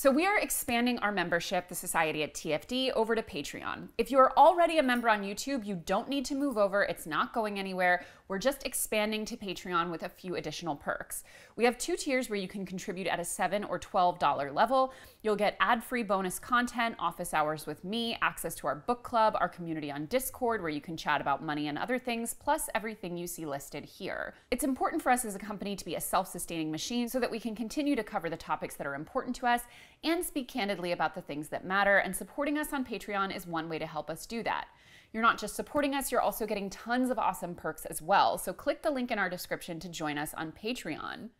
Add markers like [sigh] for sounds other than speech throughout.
So, we are expanding our membership, the Society at TFD, over to Patreon. If you are already a member on YouTube, you don't need to move over, it's not going anywhere. We're just expanding to Patreon with a few additional perks. We have two tiers where you can contribute at a 7 or $12 level. You'll get ad free bonus content, office hours with me, access to our book club, our community on Discord where you can chat about money and other things, plus everything you see listed here. It's important for us as a company to be a self sustaining machine so that we can continue to cover the topics that are important to us and speak candidly about the things that matter, and supporting us on Patreon is one way to help us do that. You're not just supporting us, you're also getting tons of awesome perks as well. So click the link in our description to join us on Patreon.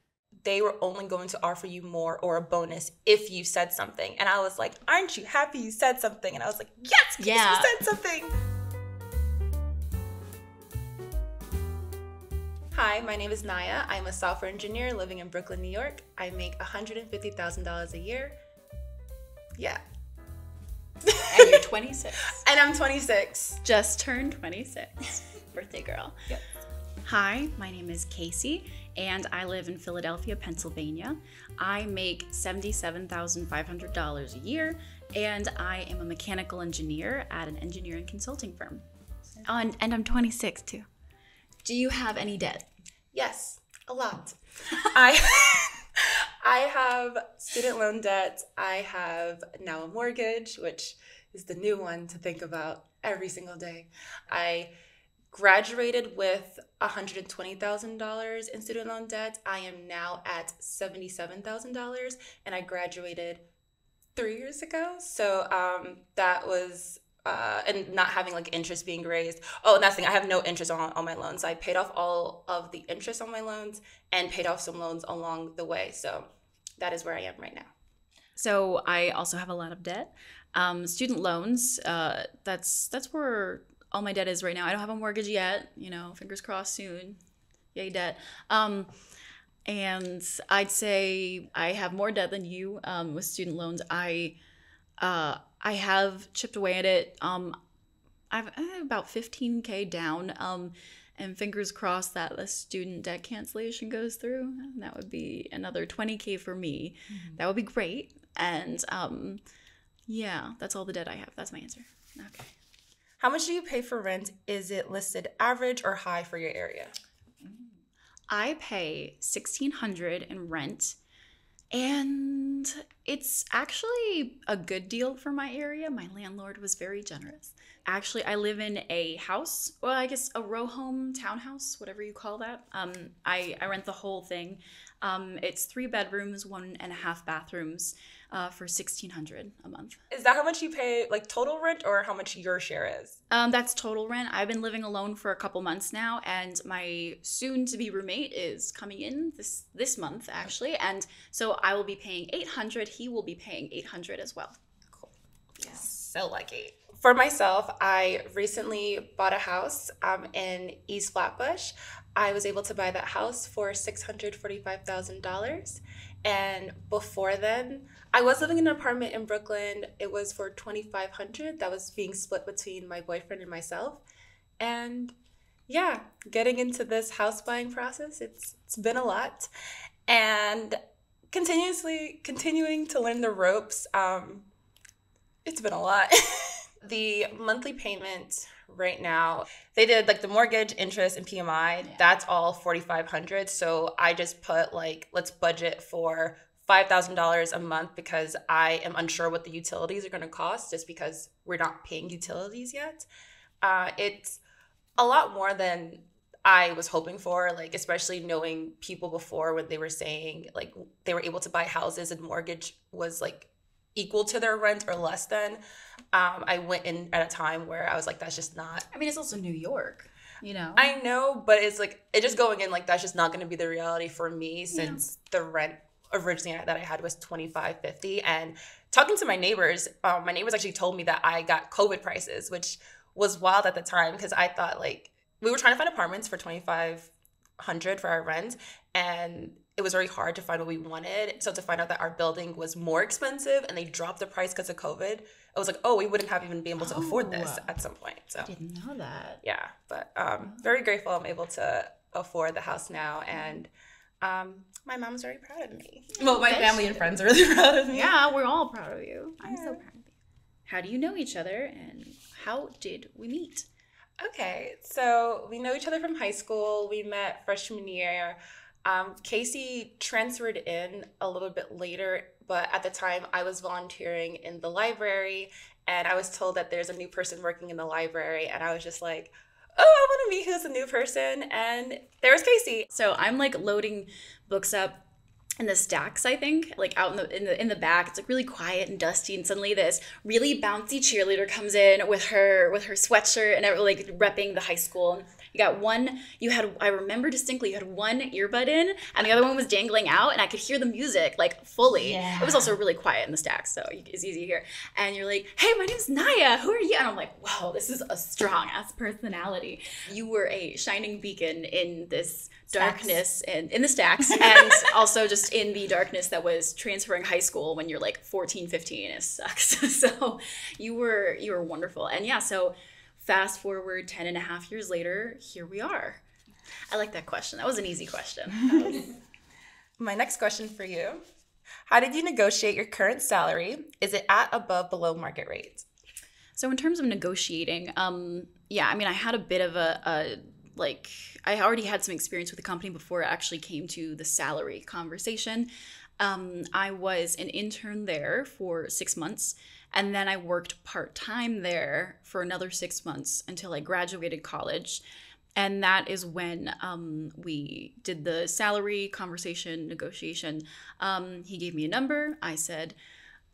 They were only going to offer you more or a bonus if you said something. And I was like, Aren't you happy you said something? And I was like, Yes, yeah. you said something. Hi, my name is Naia. I'm a software engineer living in Brooklyn, New York. I make $150,000 a year. Yeah, and you're 26. [laughs] and I'm 26. Just turned 26. [laughs] Birthday girl. Yep. Hi, my name is Casey, and I live in Philadelphia, Pennsylvania. I make $77,500 a year, and I am a mechanical engineer at an engineering consulting firm. Oh, and, and I'm 26 too. Do you have any debt? Yes, a lot. [laughs] I I have student loan debt. I have now a mortgage, which is the new one to think about every single day. I graduated with $120,000 in student loan debt. I am now at $77,000 and I graduated three years ago. So um, that was uh, and not having like interest being raised. Oh, and that's the thing. I have no interest on, on my loans. I paid off all of the interest on my loans and paid off some loans along the way. So that is where I am right now. So I also have a lot of debt. Um, student loans. Uh, that's that's where all my debt is right now. I don't have a mortgage yet. You know, fingers crossed soon. Yay, debt. Um, and I'd say I have more debt than you um, with student loans. I uh, I have chipped away at it. Um, I've, I have about 15k down. Um, and fingers crossed that the student debt cancellation goes through. That would be another 20k for me. Mm-hmm. That would be great. And um, yeah, that's all the debt I have. That's my answer. Okay. How much do you pay for rent? Is it listed average or high for your area? I pay 1600 in rent and it's actually a good deal for my area. My landlord was very generous. Actually, I live in a house, well, I guess a row home townhouse, whatever you call that. Um, I, I rent the whole thing. Um, it's three bedrooms, one and a half bathrooms uh, for sixteen hundred a month. Is that how much you pay, like total rent, or how much your share is? Um, that's total rent. I've been living alone for a couple months now, and my soon-to-be roommate is coming in this this month actually, and so I will be paying eight hundred. He will be paying eight hundred as well. Cool. Yes. So lucky. For myself, I recently bought a house um, in East Flatbush. I was able to buy that house for $645,000. And before then, I was living in an apartment in Brooklyn. It was for 2500 that was being split between my boyfriend and myself. And yeah, getting into this house buying process, it's it's been a lot. And continuously continuing to learn the ropes, um, it's been a lot. [laughs] the monthly payment right now they did like the mortgage interest and pmi yeah. that's all 4500 so i just put like let's budget for $5000 a month because i am unsure what the utilities are going to cost just because we're not paying utilities yet uh, it's a lot more than I was hoping for, like especially knowing people before when they were saying like they were able to buy houses and mortgage was like equal to their rent or less than. Um, I went in at a time where I was like, that's just not. I mean, it's also New York, you know. I know, but it's like it just going in like that's just not going to be the reality for me since yeah. the rent originally that I had was twenty five fifty. And talking to my neighbors, um, my neighbors actually told me that I got COVID prices, which was wild at the time because I thought like we were trying to find apartments for twenty five hundred for our rent, and it was very hard to find what we wanted. So to find out that our building was more expensive and they dropped the price because of COVID, I was like, oh, we wouldn't have even been able to oh, afford this at some point. So I didn't know that. Yeah, but um, very grateful I'm able to afford the house now, and Um, my mom's very proud of me. Well, my family and friends are really [laughs] proud of me. Yeah, we're all proud of you. I'm so proud of you. How do you know each other and how did we meet? Okay, so we know each other from high school. We met freshman year. Um, Casey transferred in a little bit later, but at the time I was volunteering in the library, and I was told that there's a new person working in the library, and I was just like, oh, I want to meet who's a new person, and there was Casey. So I'm like loading books up in the stacks, I think, like out in the in the in the back. It's like really quiet and dusty, and suddenly this really bouncy cheerleader comes in with her with her sweatshirt and like repping the high school. You got one. You had I remember distinctly. You had one earbud in, and the other one was dangling out, and I could hear the music like fully. yeah. It was also really quiet in the stacks, so it's easy to hear. And you're like, "Hey, my name's Naia. Who are you?" And I'm like, "Wow, this is a strong ass personality. You were a shining beacon in this darkness and in the stacks [laughs] and also just in the darkness that was transferring high school when you're like 14 15 it sucks. [laughs] So you were you were wonderful. And yeah so fast forward 10 and a half years later here we are. I like that question. That was an easy question. [laughs] Was- My next question for you. How did you negotiate your current salary? Is it at, above, below market rate? So in terms of negotiating, um, yeah, I mean, I had a bit of a, a like I already had some experience with the company before it actually came to the salary conversation. Um, I was an intern there for six months, and then I worked part time there for another six months until I graduated college. And that is when um, we did the salary conversation negotiation. Um, he gave me a number. I said,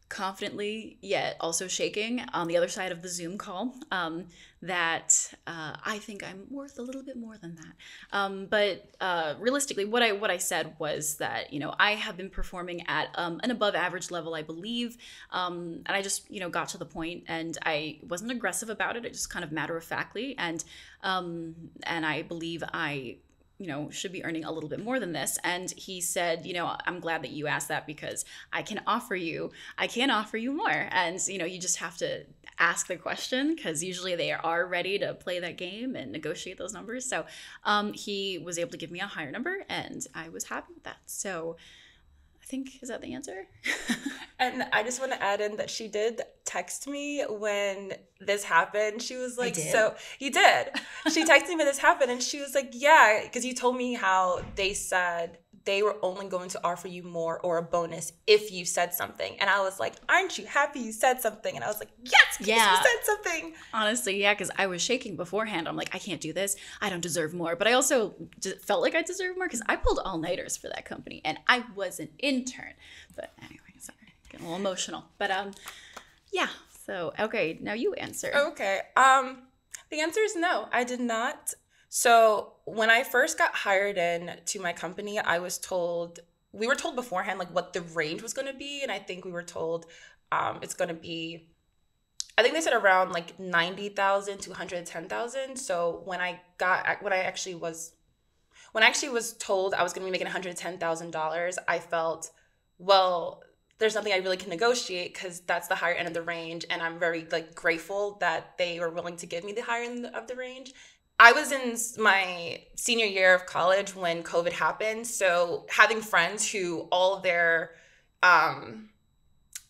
confidently yet also shaking on the other side of the Zoom call um, that uh, I think I'm worth a little bit more than that. Um, but uh, realistically, what I what I said was that you know I have been performing at um, an above average level, I believe, um, and I just you know got to the point, and I wasn't aggressive about it. It just kind of matter of factly, and um, and I believe I you know, should be earning a little bit more than this. And he said, you know, I'm glad that you asked that because I can offer you, I can offer you more. And, you know, you just have to ask the question because usually they are ready to play that game and negotiate those numbers. So um, he was able to give me a higher number and I was happy with that. So I think, is that the answer? [laughs] And I just want to add in that she did text me when this happened. She was like. So you did. She [laughs] texted me when this happened and she was like, Yeah, because you told me how they said they were only going to offer you more or a bonus if you said something. And I was like, Aren't you happy you said something? And I was like, Yes, Yeah. you said something. Honestly, yeah, because I was shaking beforehand. I'm like, I can't do this. I don't deserve more. But I also d- felt like I deserved more because I pulled all nighters for that company, and I was an intern. But anyway, sorry, getting a little emotional. But um, yeah. So okay, now you answer. Okay. Um, the answer is no. I did not. So when I first got hired in to my company, I was told we were told beforehand like what the range was going to be, and I think we were told um, it's going to be. I think they said around like ninety thousand to one hundred ten thousand. So when I got when I actually was when I actually was told I was going to be making one hundred ten thousand dollars, I felt well there's nothing I really can negotiate because that's the higher end of the range, and I'm very like grateful that they were willing to give me the higher end of the range. I was in my senior year of college when COVID happened, so having friends who all their um,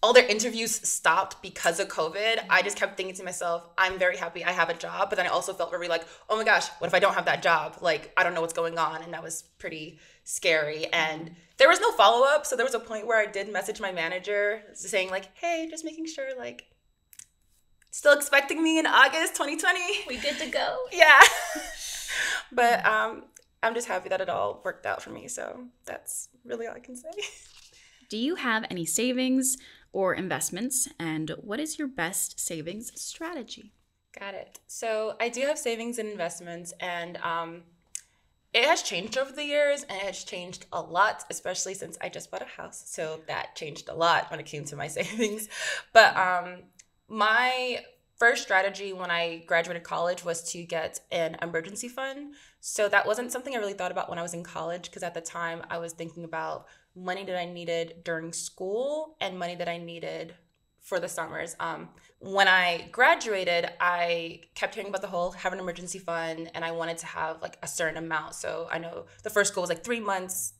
all their interviews stopped because of COVID, I just kept thinking to myself, I'm very happy I have a job, but then I also felt very like, oh my gosh, what if I don't have that job? Like I don't know what's going on, and that was pretty scary. And there was no follow up, so there was a point where I did message my manager saying like, hey, just making sure like still expecting me in August 2020. We good to go? Yeah. [laughs] but um I'm just happy that it all worked out for me, so that's really all I can say. [laughs] Do you have any savings or investments? And what is your best savings strategy? Got it. So I do have savings and investments, and um, it has changed over the years, and it has changed a lot, especially since I just bought a house. So that changed a lot when it came to my [laughs] savings. But um, my first strategy when I graduated college was to get an emergency fund. So that wasn't something I really thought about when I was in college because at the time I was thinking about money that I needed during school and money that I needed for the summers. Um, when I graduated, I kept hearing about the whole have an emergency fund, and I wanted to have like a certain amount. So I know the first goal was like three months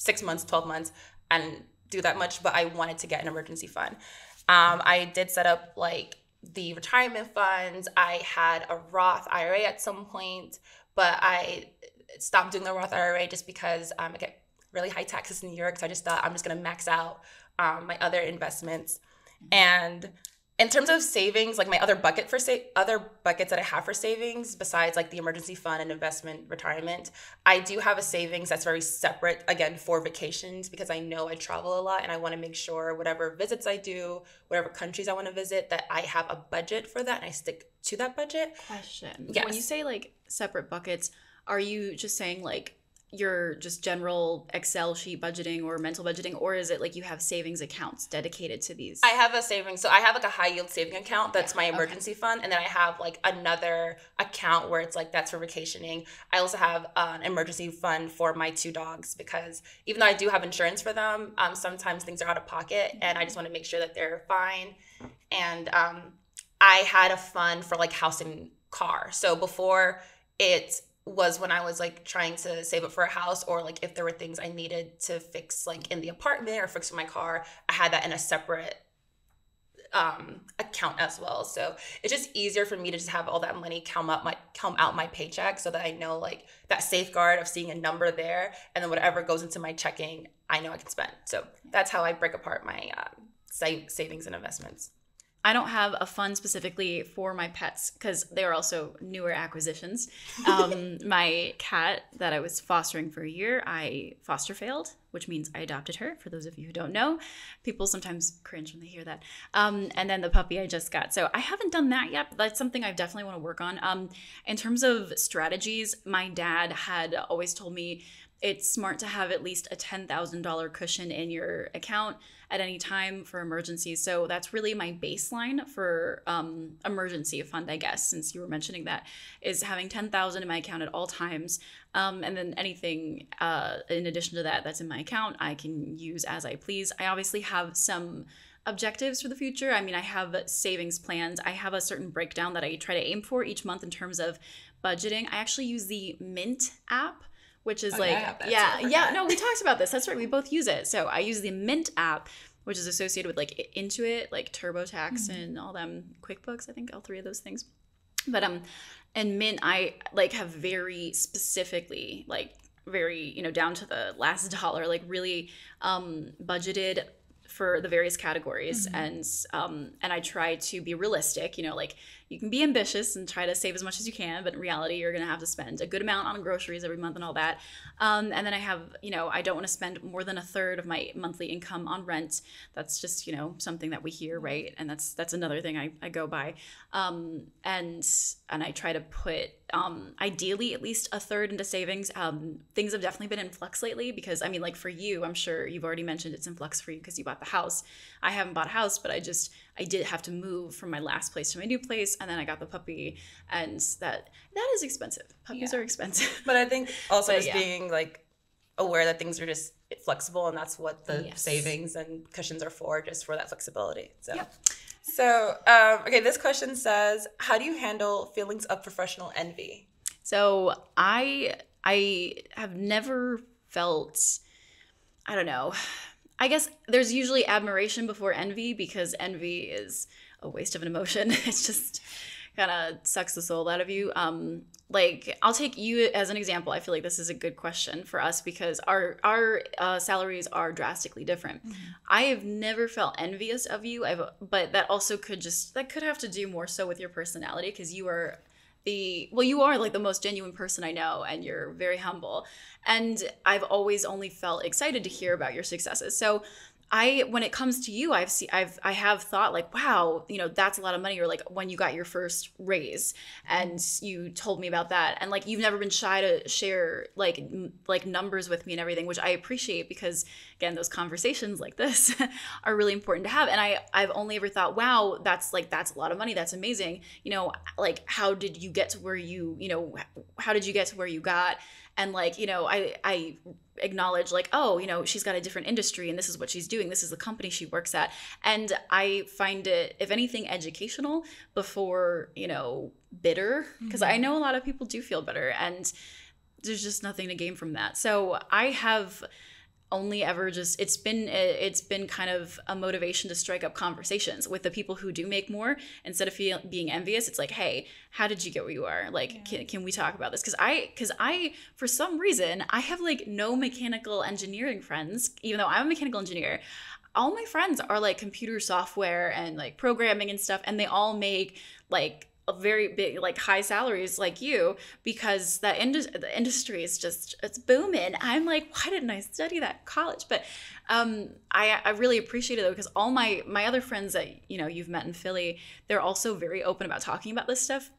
six months, 12 months, and do that much, but I wanted to get an emergency fund. Um, I did set up like the retirement funds. I had a Roth IRA at some point, but I stopped doing the Roth IRA just because um, I get really high taxes in New York. So I just thought I'm just gonna max out um, my other investments. And in terms of savings, like my other bucket for sa- other buckets that I have for savings, besides like the emergency fund and investment retirement, I do have a savings that's very separate again for vacations because I know I travel a lot and I want to make sure whatever visits I do, whatever countries I want to visit, that I have a budget for that and I stick to that budget. Question. Yes. When you say like separate buckets, are you just saying like your just general Excel sheet budgeting or mental budgeting, or is it like you have savings accounts dedicated to these? I have a savings, so I have like a high yield saving account that's my emergency fund, and then I have like another account where it's like that's for vacationing. I also have uh, an emergency fund for my two dogs because even though I do have insurance for them, um, sometimes things are out of pocket, and I just want to make sure that they're fine. And um, I had a fund for like house and car. So before it was when I was like trying to save up for a house or like if there were things I needed to fix like in the apartment or fix my car, I had that in a separate um account as well. So it's just easier for me to just have all that money come up my come out my paycheck so that I know like that safeguard of seeing a number there and then whatever goes into my checking, I know I can spend. So that's how I break apart my um, sa- savings and investments. I don't have a fund specifically for my pets because they are also newer acquisitions. [laughs] Um, my cat that I was fostering for a year, I foster failed, which means I adopted her. For those of you who don't know, people sometimes cringe when they hear that. Um, and then the puppy I just got. So I haven't done that yet, but that's something I definitely want to work on. Um, in terms of strategies, my dad had always told me it's smart to have at least a $10,000 cushion in your account at any time for emergencies. So that's really my baseline for um, emergency fund, I guess, since you were mentioning that, is having 10,000 in my account at all times. Um, and then anything uh, in addition to that that's in my account, I can use as I please. I obviously have some objectives for the future. I mean, I have savings plans. I have a certain breakdown that I try to aim for each month in terms of budgeting. I actually use the Mint app which is Oh, like yeah too. Yeah no we [laughs] talked about this that's right we both use it. So i use the mint app which is associated with like intuit like turbotax and all them quickbooks i think all three of those things. But um and mint i like have very specifically like very you know down to the last [laughs] dollar like really um budgeted for the various categories and um and i try to be realistic you know like you can be ambitious and try to save as much as you can but in reality you're going to have to spend a good amount on groceries every month and all that. Um, and then i have you know i don't want to spend more than a third of my monthly income on rent. That's just you know something that we hear right? And that's that's another thing i, I go by. Um, and and i try to put um, ideally at least a third into savings. Um, things have definitely been in flux lately because i mean like for you i'm sure you've already mentioned it's in flux for you because you bought the house. I haven't bought a house but i just i did have to move from my last place to my new place and then i got the puppy and that that is expensive puppies Yeah. are expensive But I think [laughs] also just yeah. being like aware that things are just flexible and that's what the Yes. savings and cushions are for, just for that flexibility. So Yep. So um, okay, this question says, how do you handle feelings of professional envy? So I I have never felt I don't know. I guess there's usually admiration before envy because envy is a waste of an emotion. [laughs] It's just kind of sucks the soul out of you. Um like I'll take you as an example. I feel like this is a good question for us because our our uh, salaries are drastically different. I have never felt envious of you. I've but that also could just that could have to do more so with your personality because you are the well you are like the most genuine person i know and you're very humble. And i've always only felt excited to hear about your successes. So i when it comes to you i've seen i've i have thought like wow you know that's a lot of money or like when you got your first raise and you told me about that and like you've never been shy to share like n- like numbers with me and everything which i appreciate because again those conversations like this [laughs] are really important to have and i i've only ever thought wow that's like that's a lot of money that's amazing. You know like how did you get to where you you know how did you get to where you got and like you know i i acknowledge like oh you know she's got a different industry and this is what she's doing. This is the company she works at. And i find it if anything educational before you know bitter because i mm-hmm. know a lot of people do feel bitter and there's just nothing to gain from that. So i have only ever just it's been eh, it's been kind of a motivation to strike up conversations with the people who do make more. Instead of feel, being envious it's like hey how did you get where you are? Like yeah. can, can we talk about this? Because i because i for some reason i have like no mechanical engineering friends even though i'm a mechanical engineer. All my friends are like computer software and like programming and stuff and they all make like very big like high salaries like you because that indus- the industry is just it's booming. I'm like why didn't i study that college? But um i i really appreciate it though because all my my other friends that you know you've met in philly they're also very open about talking about this stuff.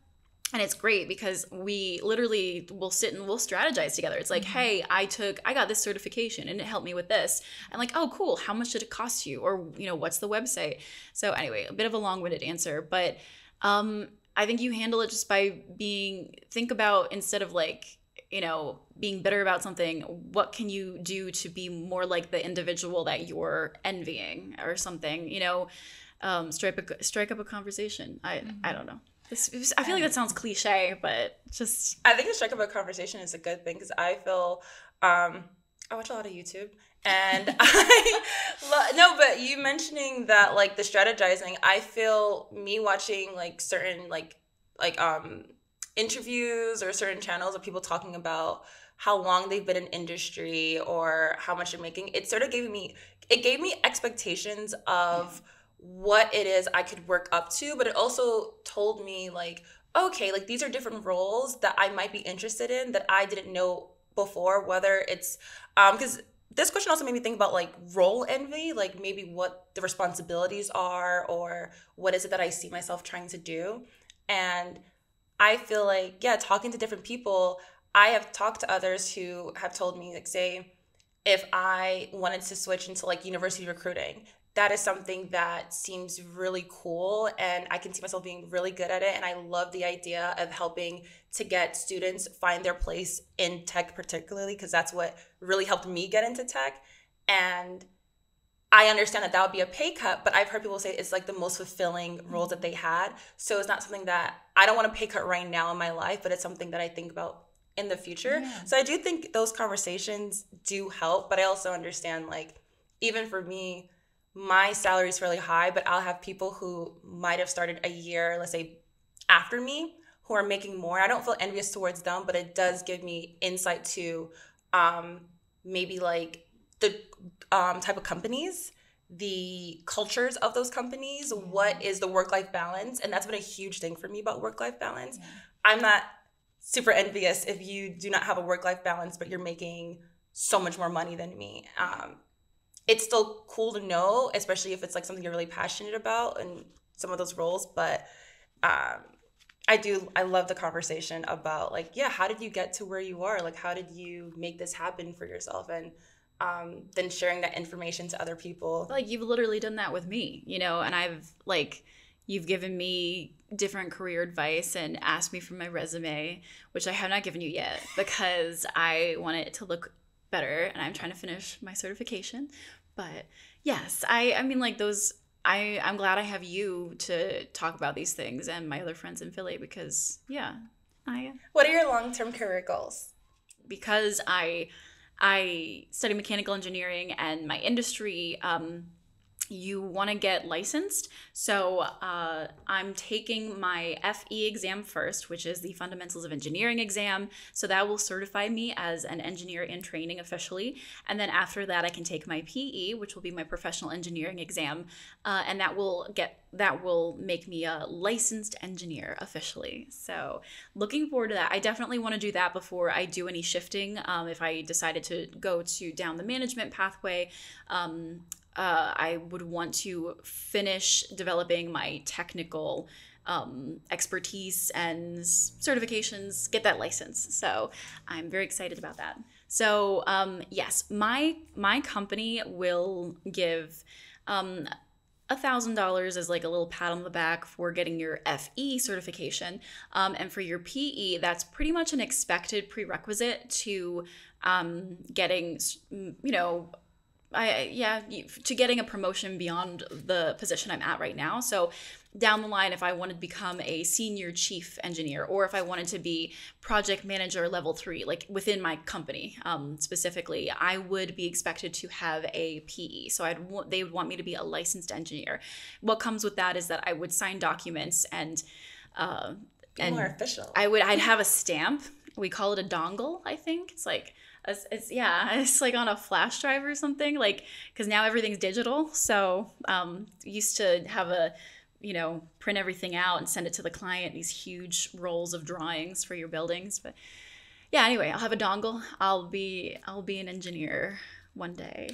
And it's great because we literally will sit and we'll strategize together. It's like mm-hmm. hey i took i got this certification and it helped me with this. And like oh cool. How much did it cost you? Or you know what's the website? So anyway a bit of a long-winded answer but um I think you handle it just by being think about instead of like you know being bitter about something what can you do to be more like the individual that you're envying or something you know? Um, strike a strike up a conversation. I mm-hmm. i don't know. This, i feel like that sounds cliche but just i think a strike up a conversation is a good thing because i feel um i watch a lot of youtube and [laughs] I no, but you mentioning that like the strategizing, I feel me watching like certain like like um interviews or certain channels of people talking about how long they've been in industry or how much they're making. It sort of gave me it gave me expectations of what it is I could work up to, but it also told me like okay, like these are different roles that I might be interested in that I didn't know before whether it's um because this question also made me think about like role envy, like maybe what the responsibilities are or what is it that I see myself trying to do. And I feel like, yeah, talking to different people, I have talked to others who have told me, like, say, if I wanted to switch into like university recruiting, that is something that seems really cool and I can see myself being really good at it. And I love the idea of helping to get students find their place in tech, particularly because that's what really helped me get into tech. And I understand that that would be a pay cut, but I've heard people say it's like the most fulfilling roles that they had. So it's not something that I don't want to pay cut right now in my life, but it's something that I think about in the future. Yeah. So I do think those conversations do help, but I also understand like even for me, my salary is really high, but I'll have people who might have started a year, let's say, after me, who are making more. I don't feel envious towards them, but it does give me insight to um, maybe like the um, type of companies, the cultures of those companies, what is the work life balance. And that's been a huge thing for me about work life balance. Yeah. I'm not super envious if you do not have a work life balance, but you're making so much more money than me. Um, it's still cool to know, especially if it's like something you're really passionate about and some of those roles. But um, I do, I love the conversation about like, yeah, how did you get to where you are? Like, how did you make this happen for yourself? And um, then sharing that information to other people. Like, you've literally done that with me, you know, and I've like, you've given me different career advice and asked me for my resume, which I have not given you yet because I want it to look better and I'm trying to finish my certification. But yes, I I mean like those I I'm glad I have you to talk about these things and my other friends in Philly because yeah, I What are your long-term career goals? Because I I study mechanical engineering and my industry um you want to get licensed. So uh, I'm taking my FE exam first, which is the Fundamentals of Engineering exam. So that will certify me as an engineer in training officially. And then after that, I can take my PE, which will be my professional engineering exam, uh, and that will get that will make me a licensed engineer officially. So looking forward to that. I definitely want to do that before I do any shifting. Um, if I decided to go to down the management pathway. Um, uh, I would want to finish developing my technical um, expertise and certifications, get that license. So I'm very excited about that. So um, yes, my my company will give. Um, thousand dollars as like a little pat on the back for getting your FE certification, um, and for your PE, that's pretty much an expected prerequisite to um, getting, you know, I yeah, to getting a promotion beyond the position I'm at right now. So down the line, if I wanted to become a senior chief engineer, or if I wanted to be project manager level three, like within my company um, specifically, I would be expected to have a PE. So I'd wa- they would want me to be a licensed engineer. What comes with that is that I would sign documents and. Uh, and more official. I would I'd have a stamp. We call it a dongle, I think. It's like it's, it's yeah, [laughs] it's like on a flash drive or something. Like because now everything's digital. So um, used to have a you know print everything out and send it to the client. These huge rolls of drawings for your buildings. But yeah, anyway, I'll have a dongle. I'll be I'll be an engineer one day.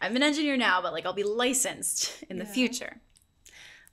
I'm an engineer now, but like I'll be licensed in the future.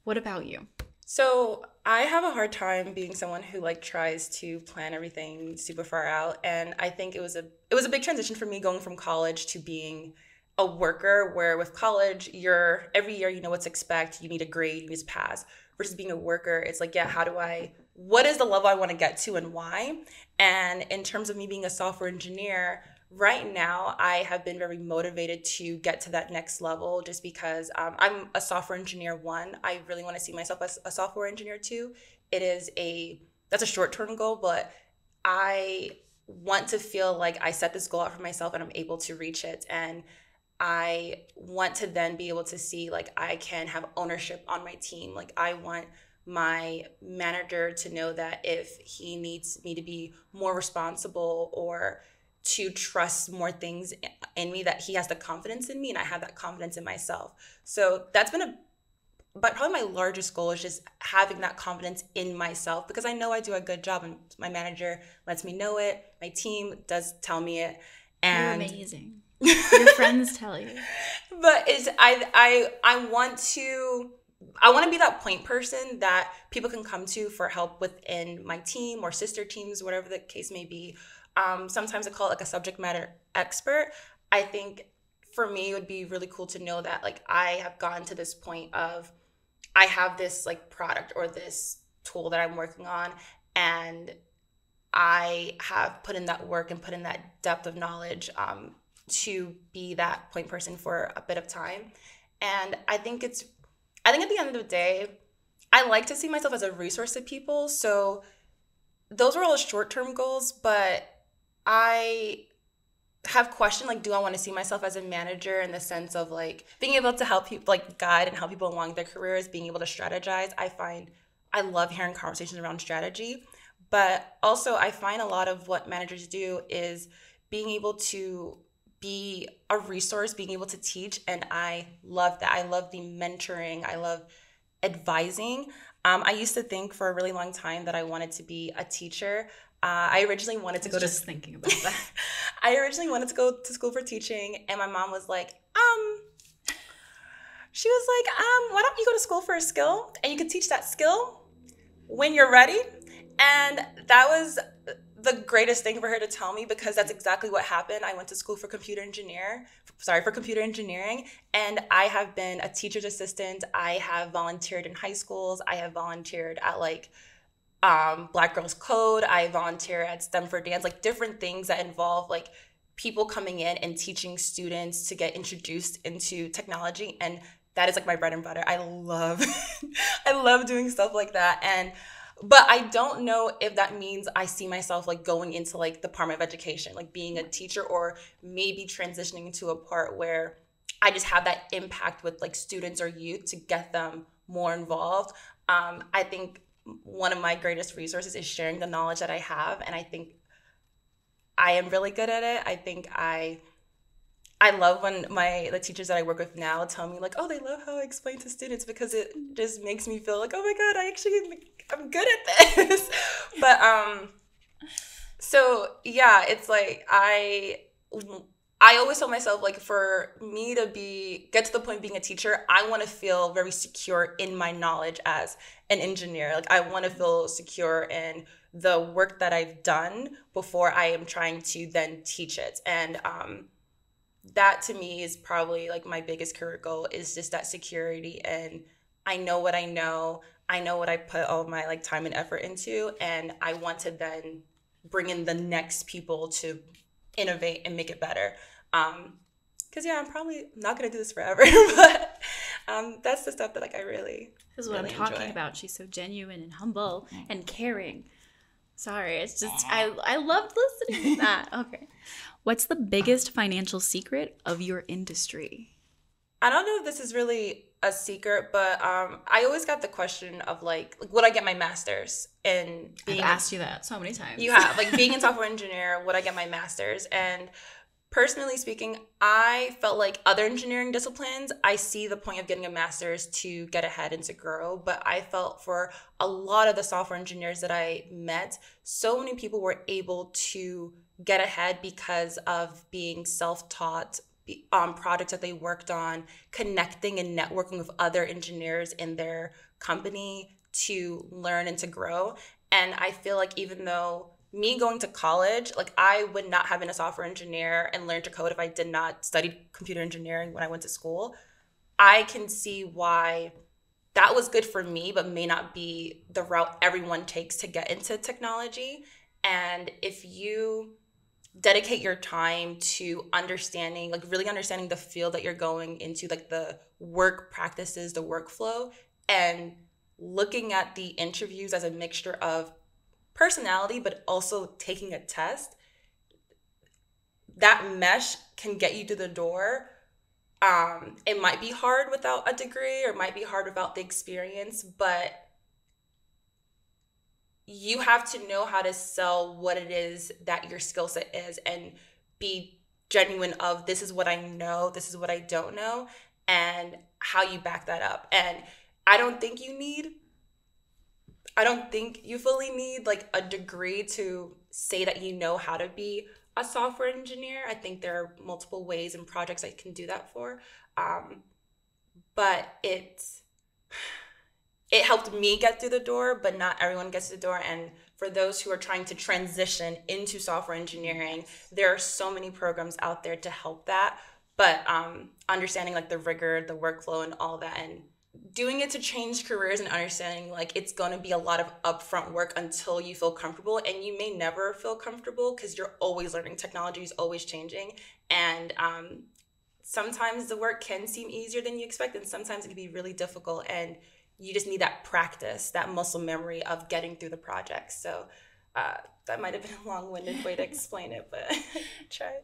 What about you? So I have a hard time being someone who like tries to plan everything super far out, and I think it was a it was a big transition for me going from college to being a worker. Where with college, you're every year you know what to expect, you need a grade, you need to pass. Versus being a worker, it's like yeah, how do I? What is the level I want to get to, and why? And in terms of me being a software engineer, right now I have been very motivated to get to that next level just because um, I'm a software engineer one. I really want to see myself as a software engineer two. It is a that's a short term goal, but I want to feel like I set this goal out for myself and I'm able to reach it. And I want to then be able to see like I can have ownership on my team. Like I want my manager to know that if he needs me to be more responsible or to trust more things in me that he has the confidence in me and I have that confidence in myself. So that's been a but probably my largest goal is just having that confidence in myself because I know I do a good job and my manager lets me know it. My team does tell me it. And You're amazing. [laughs] Your friends tell you. but it's I I I want to I want to be that point person that people can come to for help within my team or sister teams, whatever the case may be. Um, sometimes I call it like a subject matter expert. I think for me, it would be really cool to know that like I have gotten to this point of I have this like product or this tool that I'm working on, and I have put in that work and put in that depth of knowledge um, to be that point person for a bit of time. And I think it's, I think at the end of the day, I like to see myself as a resource to people. So those are all short term goals, but I have questioned like do i want to see myself as a manager in the sense of like being able to help people like guide and help people along their careers being able to strategize. I find i love hearing conversations around strategy but also i find a lot of what managers do is being able to be a resource being able to teach and i love that. I love the mentoring. I love advising. Um, i used to think for a really long time that i wanted to be a teacher uh, I originally wanted to go was to just thinking about that. [laughs] I originally wanted to go to school for teaching, and my mom was like, um, she was like, um, why don't you go to school for a skill and you can teach that skill when you're ready? And that was the greatest thing for her to tell me because that's exactly what happened. I went to school for computer engineer, sorry, for computer engineering, and I have been a teacher's assistant. I have volunteered in high schools. I have volunteered at like um, Black Girls Code. I volunteer at STEM From Dance, like different things that involve like people coming in and teaching students to get introduced into technology. And that is like my bread and butter. I love, [laughs] I love doing stuff like that. And but I don't know if that means I see myself like going into like the Department of Education, like being a teacher, or maybe transitioning to a part where I just have that impact with like students or youth to get them more involved. Um, I think one of my greatest resources is sharing the knowledge that I have, and I think I am really good at it. I think I I love when my the teachers that I work with now tell me like, oh, they love how I explain to students because it just makes me feel like, oh my god, I actually I'm good at this. [laughs] but um, so yeah, it's like I I always tell myself like for me to be get to the point of being a teacher, I want to feel very secure in my knowledge as an engineer. Like I want to feel secure in the work that I've done before I am trying to then teach it. And um that to me is probably like my biggest career goal is just that security and I know what I know. I know what I put all my like time and effort into and I want to then bring in the next people to innovate and make it better. Um Because yeah, I'm probably not gonna do this forever, [laughs] but um, that's the stuff that like I really. This is what really I'm talking enjoy. about. She's so genuine and humble and caring. Sorry, it's just I I loved listening to that. [laughs] Okay. What's the biggest financial secret of your industry? I don't know if this is really a secret, but um, I always got the question of like, like, would I get my master's in I've being asked you that so many times. You have like being a [laughs] software engineer. Would I get my master's? And personally speaking, I felt like other engineering disciplines, I see the point of getting a master's to get ahead and to grow. But I felt for a lot of the software engineers that I met, so many people were able to get ahead because of being self-taught be- um, projects that they worked on, connecting and networking with other engineers in their company to learn and to grow. And I feel like even though me going to college, like I would not have been a software engineer and learned to code if I did not study computer engineering when I went to school. I can see why that was good for me, but may not be the route everyone takes to get into technology. And if you dedicate your time to understanding, like really understanding the field that you're going into, like the work practices, the workflow, and looking at the interviews as a mixture of personality, but also taking a test, that mesh can get you to the door. Um, it might be hard without a degree or it might be hard without the experience, but you have to know how to sell what it is that your skill set is and be genuine of this is what I know, this is what I don't know, and how you back that up. And I don't think you need I don't think you fully need like a degree to say that you know how to be a software engineer. I think there are multiple ways and projects I can do that for. Um, but it's it helped me get through the door, but not everyone gets through the door. And for those who are trying to transition into software engineering, there are so many programs out there to help that. But um, understanding like the rigor, the workflow, and all that, and doing it to change careers and understanding like it's going to be a lot of upfront work until you feel comfortable and you may never feel comfortable because you're always learning technology is always changing and um, sometimes the work can seem easier than you expect and sometimes it can be really difficult and you just need that practice that muscle memory of getting through the project so uh, that might have been a long-winded way to [laughs] explain it but [laughs] I tried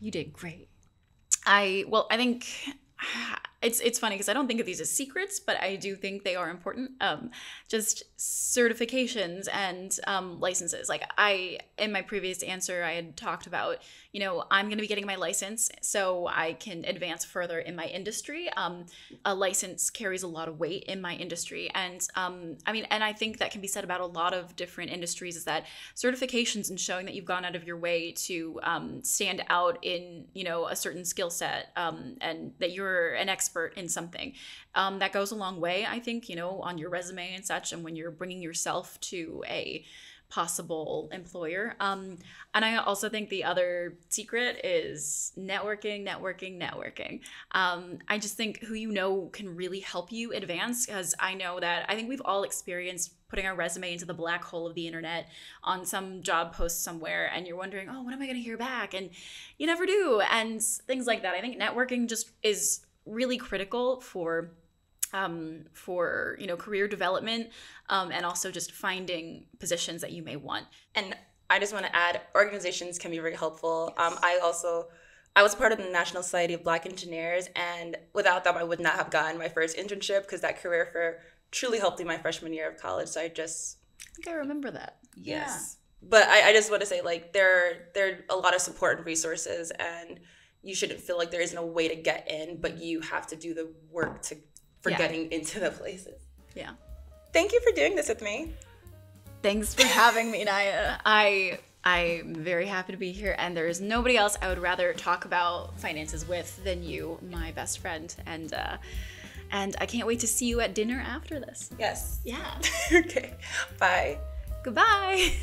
You did great. I well, I think it's it's funny because I don't think of these as secrets, but I do think they are important. Um, just certifications and um, licenses. Like I, in my previous answer, I had talked about, you know, I'm going to be getting my license so I can advance further in my industry. Um, a license carries a lot of weight in my industry, and um, I mean, and I think that can be said about a lot of different industries. Is that certifications and showing that you've gone out of your way to um, stand out in, you know, a certain skill set, um, and that you're an expert in something. Um, that goes a long way, I think, you know, on your resume and such, and when you're bringing yourself to a possible employer. Um, and I also think the other secret is networking, networking, networking. Um, I just think who you know can really help you advance because I know that I think we've all experienced putting our resume into the black hole of the internet on some job post somewhere and you're wondering, oh, when am I going to hear back? And you never do. And things like that. I think networking just is really critical for um, for you know career development um, and also just finding positions that you may want. And I just want to add, organizations can be very helpful. Um, I also, I was part of the National Society of Black Engineers, and without them, I would not have gotten my first internship because that career fair truly helped me my freshman year of college. So I just, I think I remember that. yes. But I, I just want to say, like, there, there are a lot of support and resources, and you shouldn't feel like there isn't a way to get in, but you have to do the work to for Yeah. getting into the places. Yeah. Thank you for doing this with me. Thanks for having me, Naia. I I'm very happy to be here, and there is nobody else I would rather talk about finances with than you, my best friend, and uh, and I can't wait to see you at dinner after this. Yes. Yeah. [laughs] okay. Bye. Goodbye. [laughs]